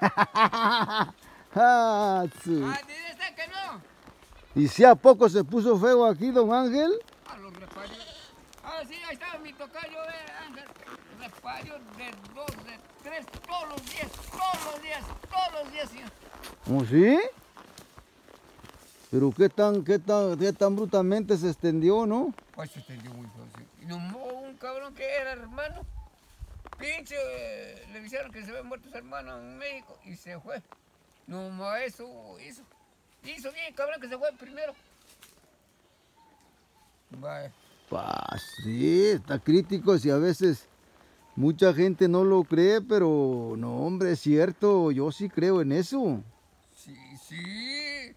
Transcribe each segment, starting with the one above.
Ah, sí. Ah, dice que no. ¿Y si a poco se puso feo aquí, don Ángel? A los reparios. Ah, sí, ahí estaba mi tocayo, eh, Ángel. Repario de dos, de tres, todos los días, todos los días, todos los días, señor. ¿Oh, sí? Pero qué tan, qué tan, qué tan brutalmente se extendió, ¿no? Pues se extendió muy fácil. Y nomás un cabrón que era hermano. Pinche, le dijeron que se había muerto su hermano en México y se fue. Nomás eso hizo. Hizo bien, cabrón, que se fue primero. Vaya. Pues sí, está crítico si a veces mucha gente no lo cree, pero no, hombre, es cierto, yo sí creo en eso. Sí, sí.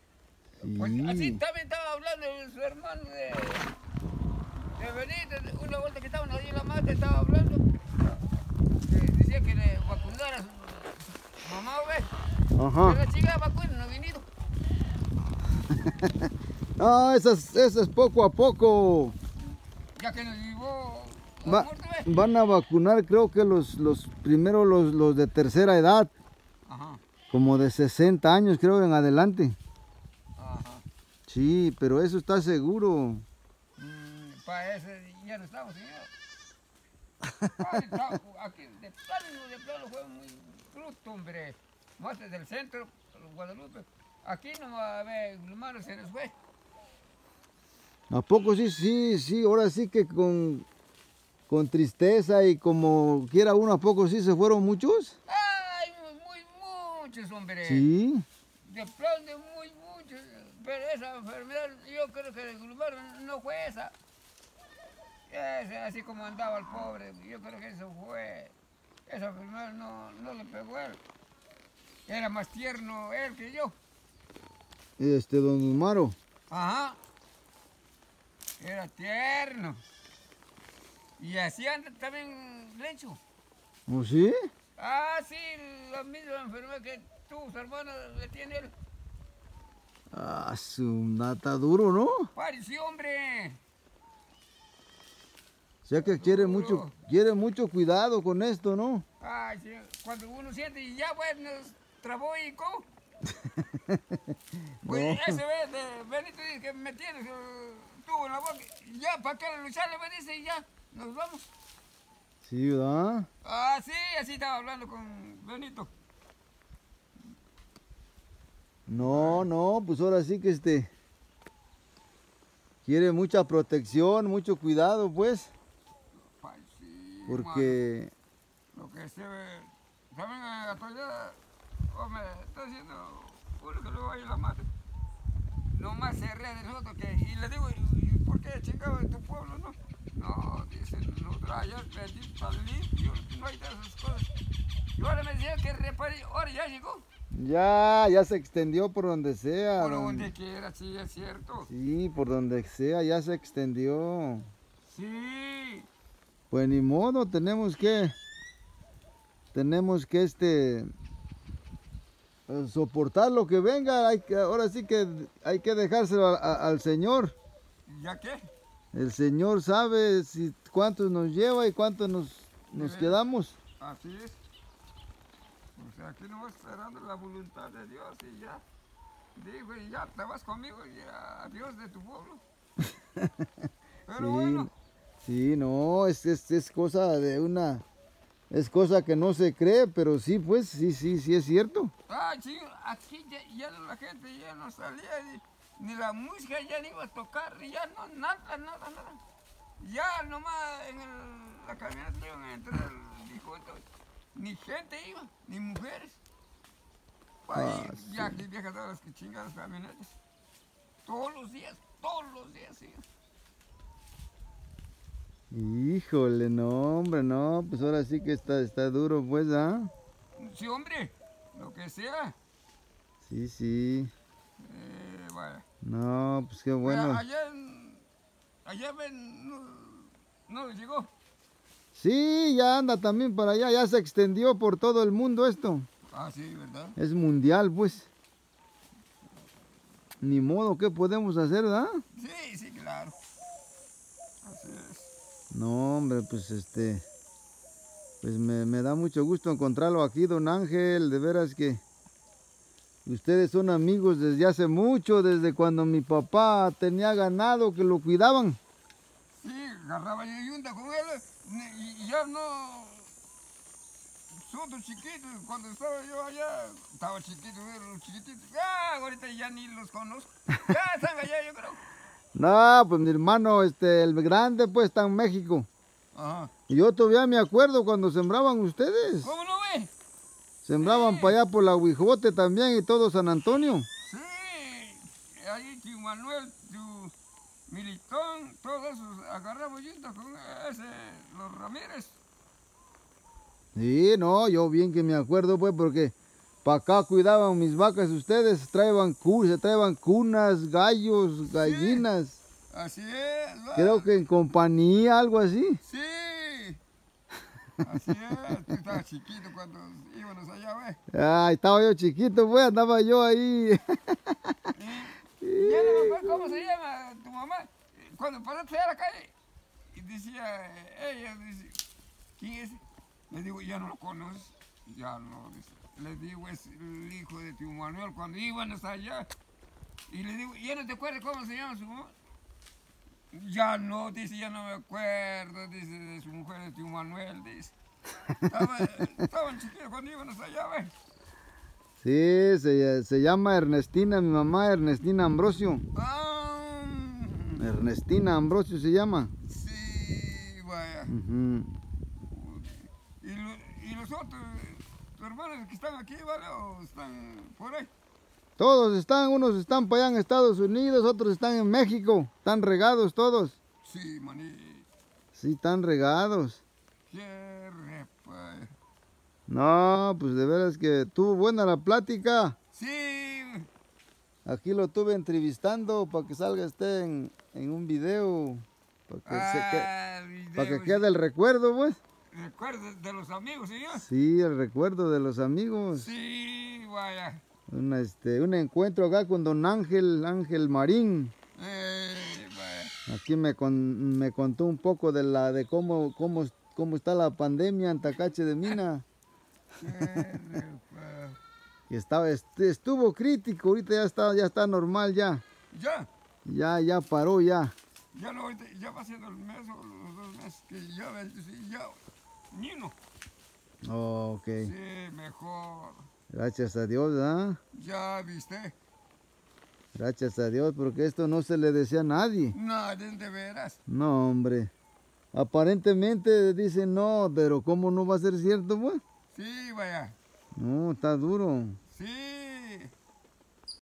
Pues Sí. así también estaba hablando de su hermano de, de Benítez, una vuelta que estaban ahí en la mata, estaba hablando. Decía que le vacunara a su, mamá. Pero Ajá. la chica vacuna no ha venido. Ah, eso es, eso es poco a poco. Ya que nos llevó Va- van a vacunar, creo que los, los primero los, los de tercera edad, Ajá, como de 60 años, creo, en adelante. ajá. Sí, pero eso está seguro. Mm, para ese ya no estamos, señor. Aquí de plano, de plano fue muy fruto, hombre. Más desde el centro, Guadalupe. Aquí no va a ver, hermano, se nos fue. ¿A poco sí, sí, sí? Ahora sí que con, con tristeza y como quiera uno, ¿a poco sí se fueron muchos? Ay, muy, muchos, hombre. Sí. De plano, de muy muchos. Pero esa enfermedad, yo creo que el glumar no fue esa. Ese, así como andaba el pobre, yo creo que eso fue. Esa enfermedad no, no le pegó a él. Era más tierno él que yo. Este, don Maro. Ajá. Era tierno. Y así anda también Lencho. ¿O sí? Ah, sí, la misma enfermedad que tú, su hermano, le tiene él. Ah, su nata duro, ¿no? Pareció, hombre. O sea que quiere mucho, quiere mucho cuidado con esto, ¿no? Ay, sí, cuando uno siente y ya, bueno, nos trabó y co. Pues No. ese ve de Benito dice que me tienes el tubo en la boca. Ya, ¿para qué lucharle? Me dice y ya, nos vamos. Sí, ¿verdad? Ah, sí, así estaba hablando con Benito. No, no, pues ahora sí que este quiere mucha protección, mucho cuidado, pues, porque Lo que se ve. También en la actualidad, hombre, está diciendo uno que luego ahí la mata. Nomás se ríe de nosotros que, y le digo, ¿y por qué chingado en tu pueblo, no? No, dicen, no, allá bendito, limpio, no hay de esas cosas. Y ahora me decía que repare, ahora ya llegó. ya, ya se extendió por donde sea. Por don- donde quiera, sí, es cierto. Sí, por donde sea, ya se extendió. Sí. Pues ni modo, tenemos que, tenemos que este, soportar lo que venga. Hay que, ahora sí que hay que dejárselo a- a- al Señor. ¿Ya qué? El Señor sabe si cuántos nos lleva y cuántos nos, nos quedamos. Así es. O sea, aquí no vas esperando la voluntad de Dios y ya. Digo, y ya te vas conmigo y a Dios de tu pueblo. Pero Sí, bueno, sí, no, es, es, es cosa de una, es cosa que no se cree, pero sí, pues, sí, sí, sí es cierto. ah, sí, aquí ya, ya la gente ya no salía, ni, ni la música ya ni iba a tocar, ya no, nada, nada, nada. Ya nomás en el- la camioneta iban a entrar ni gente iba, ni mujeres. Ahí, Ah, ya aquí viejas todas las que chingan las camionetas. Todos los días, todos los días, sí. Híjole, no, hombre, no, pues ahora sí que está, está duro, pues, ¿ah? Sí, hombre, lo que sea. Sí, sí. Eh, vaya. No, pues qué Pero bueno. Allá, en- allá ven, no, no llegó. Sí, ya anda también para allá, ya se extendió por todo el mundo esto. Ah, sí, ¿verdad? Es mundial, pues. Ni modo, ¿qué podemos hacer, verdad? Sí, sí, claro. No, hombre, pues este. Pues me, me da mucho gusto encontrarlo aquí, don Ángel. De veras que ustedes son amigos desde hace mucho, desde cuando mi papá tenía ganado que lo cuidaban. Sí, agarraba yo yunta con él y, ya no... Nosotros chiquitos, cuando estaba yo allá, estaba chiquito, los chiquititos. Ah, ahorita ya ni los conozco. Ya están allá, yo creo. No, pues mi hermano, este, el grande, pues está en México. Ajá. Y yo todavía me acuerdo cuando sembraban ustedes. ¿Cómo no ve? Sembraban Sí. para allá por la Huijote también y todo San Antonio. Sí, ahí tu Manuel, tu Militón, todos esos agarramos juntos con ese, los Ramírez. Sí, no, yo bien que me acuerdo, pues, porque para acá cuidaban mis vacas ustedes, traían, cu se traían cunas, gallos, gallinas. Así es, ¿va? Creo que en compañía, algo así. Sí, así es. Tú estabas chiquito cuando íbamos allá, ¿ves? Ay, estaba yo chiquito, pues, andaba yo ahí. Y ya no me acuerdo cómo se llama tu mamá. Cuando pasaste a la calle y decía, ella dice, ¿quién es? Le digo, ya no lo conoces. Ya no, dice. Le digo, es el hijo de tu Manuel cuando iban hasta allá. Y le digo, ¿ya no te acuerdas cómo se llama su mamá? Ya no, dice, ya no me acuerdo, dice, de su mujer, de tu Manuel, dice. Estaba- estaban chiquitos cuando iban hasta allá, ¿ves? Sí, se, se llama Ernestina, mi mamá, Ernestina Ambrosio. Ah, Ernestina Ambrosio se llama. sí, vaya. Ujú. ¿Y, lo- y los otros, tus hermanos que están aquí, ¿vale? ¿O están por ahí? Todos están, unos están para allá en Estados Unidos, otros están en México. Están regados todos. Sí, maní. Sí, están regados. Qué repa. No, pues de veras que tuvo buena la plática. Sí, Aquí lo tuve entrevistando para que salga este en, en un video. Para que, se que- ah, el para que video, quede el recuerdo, pues. ¿Recuerdas de los amigos, señor? Sí, el recuerdo de los amigos. Sí, vaya. Una, este, un encuentro acá con don Ángel, Ángel Marín. Eh, vaya. Aquí me, con- me contó un poco de la de cómo, cómo, cómo está la pandemia en Tacache de Mina. Y estaba, est- estuvo crítico, ahorita ya está, ya está normal ya. Ya, Ya, ya paró ya. ya no, ahorita- ya va siendo el mes o los dos meses que ya, ves, sí, ya, Nino. Ok, Sí, mejor. gracias a Dios, ¿ah? Ya viste. Gracias a Dios, porque esto no se le decía a nadie. Nadie de veras. No, hombre. Aparentemente dicen no, pero ¿cómo no va a ser cierto, pues? Sí, vaya. No, está duro. Sí,